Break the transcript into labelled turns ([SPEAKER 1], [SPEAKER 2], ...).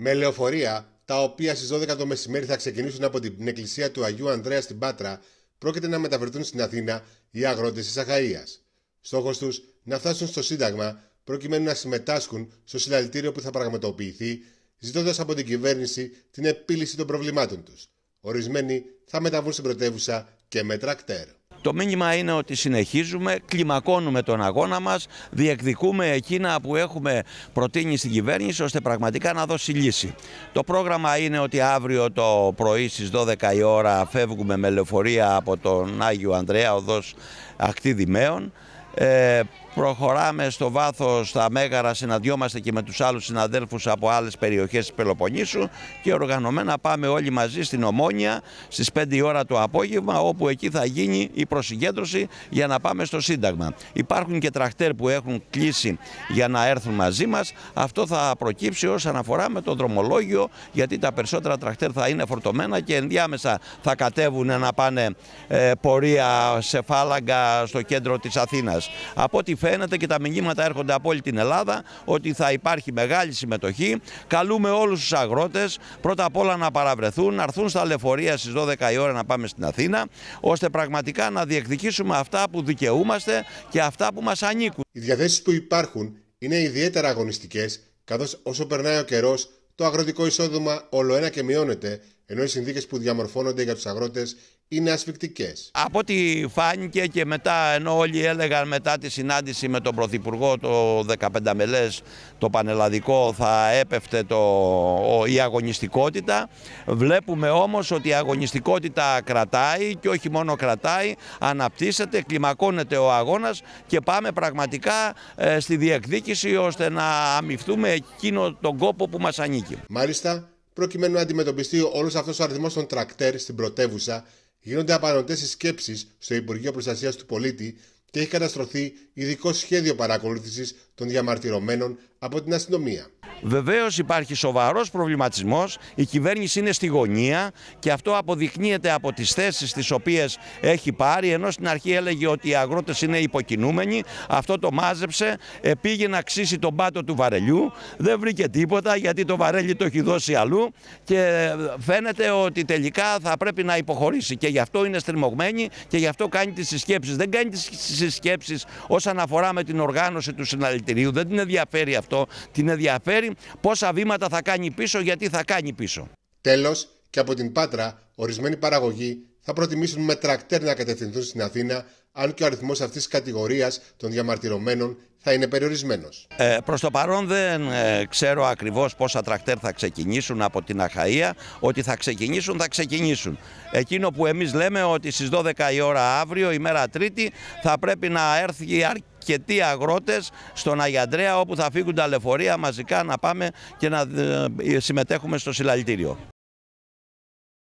[SPEAKER 1] με λεωφορεία, τα οποία στις 12 το μεσημέρι θα ξεκινήσουν από την εκκλησία του Αγίου Ανδρέας στην Πάτρα, πρόκειται να μεταφερθούν στην Αθήνα οι αγρότες της Αχαία. Στόχος τους να φτάσουν στο Σύνταγμα προκειμένου να συμμετάσχουν στο συλλαλητήριο που θα πραγματοποιηθεί, ζητώντας από την κυβέρνηση την επίλυση των προβλημάτων τους. Ορισμένοι θα μεταβούν στην πρωτεύουσα και με τρακτέρ.
[SPEAKER 2] Το μήνυμα είναι ότι συνεχίζουμε, κλιμακώνουμε τον αγώνα μας, διεκδικούμε εκείνα που έχουμε προτείνει στην κυβέρνηση ώστε πραγματικά να δώσει λύση. Το πρόγραμμα είναι ότι αύριο το πρωί στις 12 η ώρα φεύγουμε με λεωφορεία από τον Άγιο Ανδρέα, οδός ακτή Δημαίων. Ε, προχωράμε στο βάθος στα Μέγαρα, συναντιόμαστε και με τους άλλους συναδέλφους από άλλες περιοχές της Πελοποννήσου και οργανωμένα πάμε όλοι μαζί στην Ομόνια στις 5 η ώρα το απόγευμα όπου εκεί θα γίνει η προσυγκέντρωση για να πάμε στο Σύνταγμα. Υπάρχουν και τραχτέρ που έχουν κλείσει για να έρθουν μαζί μας. Αυτό θα προκύψει όσον αφορά με το δρομολόγιο γιατί τα περισσότερα τραχτέρ θα είναι φορτωμένα και ενδιάμεσα θα κατέβουν να πάνε ε, πορεία σε φάλαγγα στο κέντρο της Αθήνας. Από ό,τι φαίνεται και τα μηνύματα έρχονται από όλη την Ελλάδα ότι θα υπάρχει μεγάλη συμμετοχή. Καλούμε όλους τους αγρότες πρώτα απ' όλα να παραβρεθούν, να έρθουν στα λεωφορεία στις 12 η ώρα να πάμε στην Αθήνα, ώστε πραγματικά να διεκδικήσουμε αυτά που δικαιούμαστε και αυτά που μας ανήκουν.
[SPEAKER 1] Οι διαθέσεις που υπάρχουν είναι ιδιαίτερα αγωνιστικές, καθώς όσο περνάει ο καιρός, το αγροτικό εισόδημα όλο ένα και μειώνεται, ενώ οι συνθήκες που διαμορφώνονται για τους αγρότες είναι ασφικτικές.
[SPEAKER 2] Από ό,τι φάνηκε και μετά, ενώ όλοι έλεγαν μετά τη συνάντηση με τον Πρωθυπουργό το 15 μελές το πανελλαδικό θα έπεφτε το, η αγωνιστικότητα. Βλέπουμε όμως ότι η αγωνιστικότητα κρατάει και όχι μόνο κρατάει, αναπτύσσεται, κλιμακώνεται ο αγώνας και πάμε πραγματικά ε, στη διεκδίκηση ώστε να αμυφθούμε εκείνο τον κόπο που μας ανήκει.
[SPEAKER 1] Μάλιστα, προκειμένου να αντιμετωπιστεί όλος αυτός ο αριθμός των τρακτέρ στην πρωτεύουσα, γίνονται απανοτέ σκέψεις στο Υπουργείο Προστασίας του Πολίτη και έχει καταστρωθεί ειδικό σχέδιο παρακολούθησης των διαμαρτυρωμένων από την αστυνομία.
[SPEAKER 2] Βεβαίως υπάρχει σοβαρός προβληματισμός. Η κυβέρνηση είναι στη γωνία και αυτό αποδεικνύεται από τις θέσεις τις οποίες έχει πάρει. Ενώ στην αρχή έλεγε ότι οι αγρότες είναι υποκινούμενοι, αυτό το μάζεψε, πήγε να ξύσει τον πάτο του βαρελιού. Δεν βρήκε τίποτα γιατί το βαρέλι το έχει δώσει αλλού και φαίνεται ότι τελικά θα πρέπει να υποχωρήσει. Και γι' αυτό είναι στριμωγμένη και γι' αυτό κάνει τις συσκέψεις. Δεν κάνει τις συσκέψεις όσον αφορά με την οργάνωση του συναλλητηρίου. Δεν την ενδιαφέρει αυτό. Την ενδιαφέρει πόσα βήματα θα κάνει πίσω, γιατί θα κάνει πίσω.
[SPEAKER 1] Τέλος, και από την Πάτρα, ορισμένοι παραγωγοί θα προτιμήσουν με τρακτέρ να κατευθυνθούν στην Αθήνα, αν και ο αριθμός αυτής της κατηγορίας των διαμαρτυρωμένων θα είναι περιορισμένος.
[SPEAKER 2] Ε, Προς το παρόν δεν ε, ξέρω ακριβώς πόσα τρακτέρ θα ξεκινήσουν από την Αχαία. Ότι θα ξεκινήσουν, θα ξεκινήσουν. Εκείνο που εμείς λέμε ότι στις 12 η ώρα αύριο, ημέρα Τρίτη, θα πρέπει να έρθει αρκετοί αγρότες στον Αγιαντρέα όπου θα φύγουν τα λεωφορεία μαζικά να πάμε και να ε, συμμετέχουμε στο συλλαλητήριο.